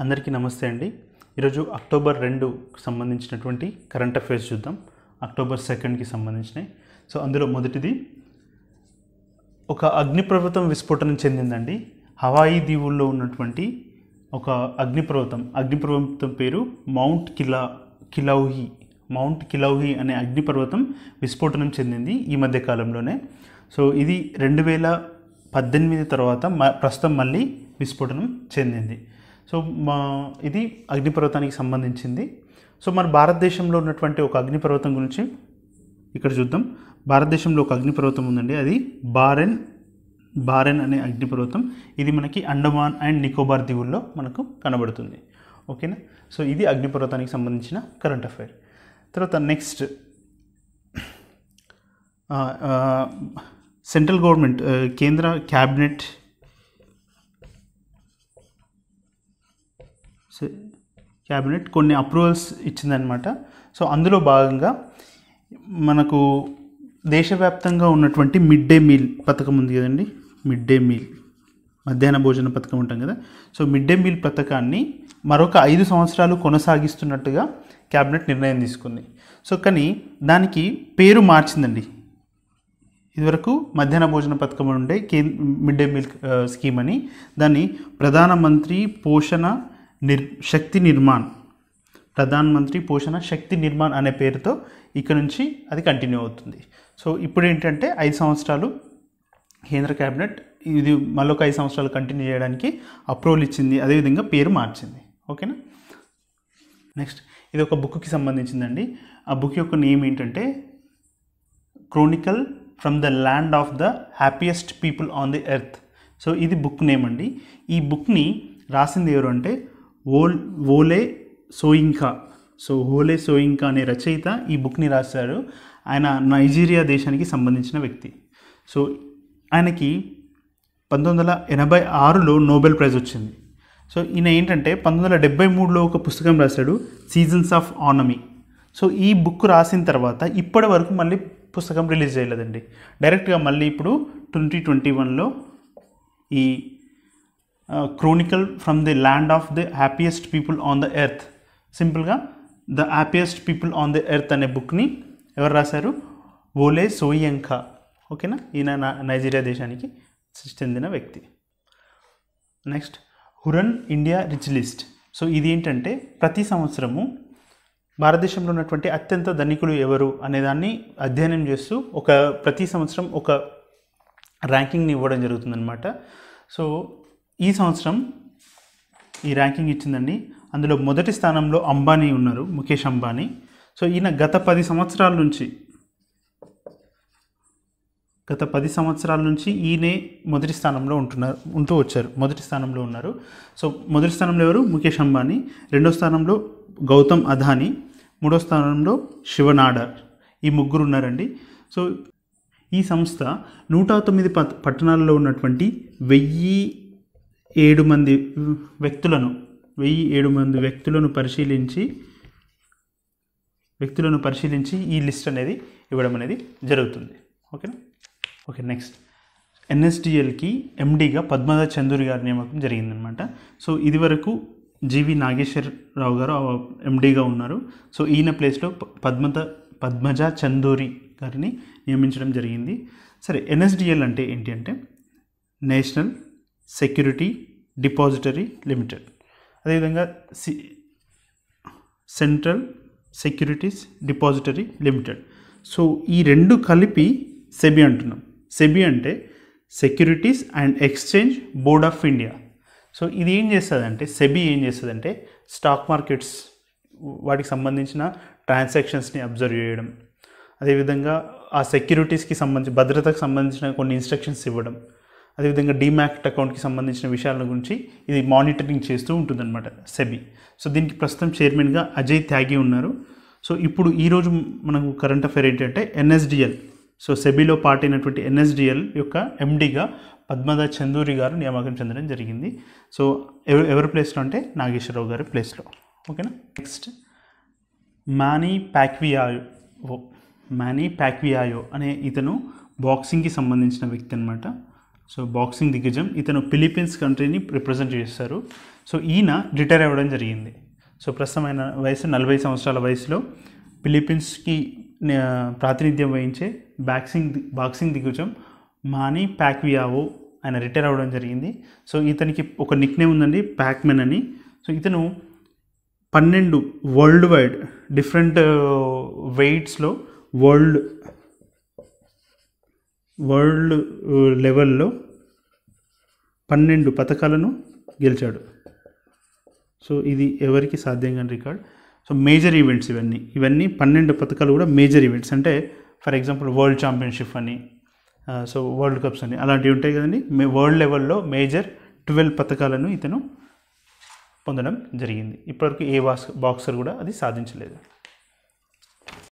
అందరికీ నమస్తే అండి. ఈరోజు అక్టోబర్ రెండుకు సంబంధించినటువంటి కరెంట్ అఫైర్స్ చూద్దాం. అక్టోబర్ సెకండ్కి సంబంధించినవి సో అందులో మొదటిది ఒక అగ్నిపర్వతం విస్ఫోటనం చెందిందండి. హవాయి దీవుల్లో ఉన్నటువంటి ఒక అగ్నిపర్వతం. అగ్నిపర్వతం పేరు మౌంట్ కిలా కిలౌహి. మౌంట్ కిలౌహి అనే అగ్నిపర్వతం విస్ఫోటనం చెందింది ఈ మధ్య కాలంలోనే. సో ఇది రెండు వేల పద్దెనిమిది తర్వాత మ ప్రస్తుతం మళ్ళీ విస్ఫోటనం చెందింది. సో మా ఇది అగ్నిపర్వతానికి సంబంధించింది. సో మన భారతదేశంలో ఉన్నటువంటి ఒక అగ్నిపర్వతం గురించి ఇక్కడ చూద్దాం. భారతదేశంలో ఒక అగ్నిపర్వతం ఉందండి. అది బారెన్ బారెన్ అనే అగ్నిపర్వతం. ఇది మనకి అండమాన్ అండ్ నికోబార్ దీవుల్లో మనకు కనబడుతుంది. ఓకేనా? సో ఇది అగ్నిపర్వతానికి సంబంధించిన కరెంట్ అఫైర్. తర్వాత నెక్స్ట్ సెంట్రల్ గవర్నమెంట్ కేంద్ర క్యాబినెట్ క్యాబినెట్ కొన్ని అప్రూవల్స్ ఇచ్చిందనమాట సో అందులో భాగంగా మనకు దేశవ్యాప్తంగా ఉన్నటువంటి మిడ్ డే మీల్ పథకం ఉంది కదండి. మిడ్ డే మీల్ మధ్యాహ్న భోజన పథకం ఉంటాం కదా. సో మిడ్ డే మీల్ పథకాన్ని మరొక ఐదు సంవత్సరాలు కొనసాగిస్తున్నట్టుగా క్యాబినెట్ నిర్ణయం తీసుకుంది. సో కానీ దానికి పేరు మార్చిందండి. ఇదివరకు మధ్యాహ్న భోజన పథకం ఉండే కే మిడ్ డే మీల్ స్కీమ్ అని. దాన్ని ప్రధానమంత్రి పోషణ నిర్ శక్తి నిర్మాణ్ ప్రధాన్ మంత్రి పోషణ శక్తి నిర్మాణ్ అనే పేరుతో ఇక్కడ నుంచి అది కంటిన్యూ అవుతుంది. సో ఇప్పుడు ఏంటంటే ఐదు సంవత్సరాలు కేంద్ర క్యాబినెట్ ఇది మరొక ఐదు సంవత్సరాలు కంటిన్యూ చేయడానికి అప్రూవల్ ఇచ్చింది అదేవిధంగా పేరు మార్చింది. ఓకేనా? నెక్స్ట్ ఇది ఒక బుక్కి సంబంధించిందండి. ఆ బుక్ యొక్క నేమ్ ఏంటంటే chronicle from the land of the happiest people on the earth. So ఇది బుక్ నేమ్ అండి. ఈ బుక్ని రాసింది ఎవరు అంటే ఓల్ ఓలే సోయింకా. సో ఓలే సోయింకా అనే రచయిత ఈ బుక్ని రాశారు. ఆయన నైజీరియా దేశానికి సంబంధించిన వ్యక్తి. సో ఆయనకి పంతొమ్మిది వందల ఎనభై ఆరులో నోబెల్ ప్రైజ్ వచ్చింది. సో ఈయన ఏంటంటే పంతొమ్మిది వందల డెబ్బై మూడులో ఒక పుస్తకం రాశాడు సీజన్స్ ఆఫ్ ఆనమీ. సో ఈ బుక్ రాసిన తర్వాత ఇప్పటి వరకు మళ్ళీ పుస్తకం రిలీజ్ చేయలేదండి. డైరెక్ట్గా మళ్ళీ ఇప్పుడు ట్వంటీ ట్వంటీ వన్లో ఈ chronicle from the land of the happiest people on the earth సింపుల్గా the happiest people on the earth అనే బుక్ని ఎవరు రాశారు? ఓలే సోయంకా. ఓకేనా ఈయన నా- నైజీరియా దేశానికి చెందిన వ్యక్తి. Next Hurun India rich list. So ఇది ఏంటంటే ప్రతి సంవత్సరము భారతదేశంలో ఉన్నటువంటి అత్యంత ధనికులు ఎవరు అనేదాన్ని అధ్యయనం చేస్తూ ఒక ప్రతి సంవత్సరం ఒక ర్యాంకింగ్ని ఇవ్వడం జరుగుతుందన్నమాట. సో ఈ సంవత్సరం ఈ ర్యాంకింగ్ ఇచ్చిందండి. అందులో మొదటి స్థానంలో అంబానీ ఉన్నారు ముఖేష్ అంబానీ. సో ఈయన గత పది సంవత్సరాల నుంచి గత పది సంవత్సరాల నుంచి ఈయనే మొదటి స్థానంలో ఉంటున్నారు ఉంటూ వచ్చారు. మొదటి స్థానంలో ఉన్నారు. సో మొదటి స్థానంలో ఎవరు? ముఖేష్ అంబానీ. రెండో స్థానంలో గౌతమ్ అదానీ. మూడో స్థానంలో శివనాడర్ ఈ ముగ్గురు ఉన్నారండి. సో ఈ సంస్థ నూట తొమ్మిది పట్ పట్టణాల్లో ఉన్నటువంటి వెయ్యి ఏడు మంది వ్యక్తులను వెయ్యి ఏడు మంది వ్యక్తులను పరిశీలించి వ్యక్తులను పరిశీలించి ఈ లిస్ట్ అనేది ఇవ్వడం అనేది జరుగుతుంది. ఓకేనా? Okay next. ఎన్ఎస్డిఎల్కి ఎండీగా పద్మద చందూరి గారి నియామకం జరిగిందనమాట సో ఇది వరకు జీవి నాగేశ్వరరావు గారు ఎండీగా ఉన్నారు. సో ఈయన ప్లేస్లో ప- పద్మత పద్మజ చందూరి గారిని నియమించడం జరిగింది. సరే ఎన్ఎస్డిఎల్ అంటే ఏంటి అంటే నేషనల్ సెక్యూరిటీ డిపాజిటరీ లిమిటెడ్. అదేవిధంగా C central securities depository limited. So ఈ రెండు కలిపి సెబీ అంటున్నాం. సెబీ అంటే securities and exchange board of India. So ఇది ఏం చేస్తుందంటే సెబీ ఏం చేస్తుందంటే స్టాక్ మార్కెట్స్ వాటికి సంబంధించిన ట్రాన్సాక్షన్స్ని అబ్జర్వ్ చేయడం. అదేవిధంగా ఆ సెక్యూరిటీస్కి సంబంధించి భద్రతకు సంబంధించిన కొన్ని ఇన్స్ట్రక్షన్స్ ఇవ్వడం. అదేవిధంగా డీమ్యాక్ట్ అకౌంట్కి సంబంధించిన విషయాల గురించి ఇది మానిటరింగ్ చేస్తూ ఉంటుందన్నమాట సెబీ సో దీనికి ప్రస్తుతం చైర్మన్గా అజయ్ త్యాగి ఉన్నారు. సో ఇప్పుడు ఈరోజు మనకు కరెంట్ అఫైర్ ఏంటంటే ఎన్ఎస్డిఎల్ సో సెబీలో పార్ట్ అయినటువంటి ఎన్ఎస్డిఎల్ యొక్క ఎండీగా పద్మద చందూరి గారు నియామకం చెందడం జరిగింది. సో ఎవరు ఎవరి ప్లేస్లో అంటే నాగేశ్వరరావు గారి ప్లేస్లో ఓకేనా next Manny Pacquiao Manny Pacquiao అనే ఇతను బాక్సింగ్కి సంబంధించిన వ్యక్తి అనమాట సో బాక్సింగ్ దిగ్గజం ఇతను ఫిలిప్పీన్స్ కంట్రీని రిప్రజెంట్ చేస్తారు సో ఈయన రిటైర్ అవ్వడం జరిగింది. సో ప్రస్తుతం ఆయన వయసు నలభై సంవత్సరాల వయసులో ఫిలిప్పీన్స్కి ప్రాతినిధ్యం వహించే బాక్సింగ్ బాక్సింగ్ దిగ్గజం మానీ ప్యాక్వియావో ఆయన రిటైర్ అవ్వడం జరిగింది. సో ఇతనికి ఒక నిక్నేమ్ ఉందండి ప్యాక్మెన్ అని. సో ఇతను పన్నెండు వరల్డ్ వైడ్ డిఫరెంట్ వెయిట్స్లో వరల్డ్ వరల్డ్ లెవెల్లో పన్నెండు పథకాలను గెలిచాడు. సో ఇది ఎవరికి సాధ్యం కాని రికార్డ్. సో మేజర్ ఈవెంట్స్ ఇవన్నీ. ఇవన్నీ పన్నెండు పథకాలు కూడా మేజర్ ఈవెంట్స్. అంటే ఫర్ ఎగ్జాంపుల్ వరల్డ్ ఛాంపియన్షిప్ అని సో వరల్డ్ కప్స్ అని అలాంటివి ఉంటాయి కదండి. మే వరల్డ్ లెవెల్లో మేజర్ ట్వెల్వ్ పథకాలను ఇతను పొందడం జరిగింది. ఇప్పటివరకు ఏ బాక్స్ బాక్సర్ కూడా అది సాధించలేదు.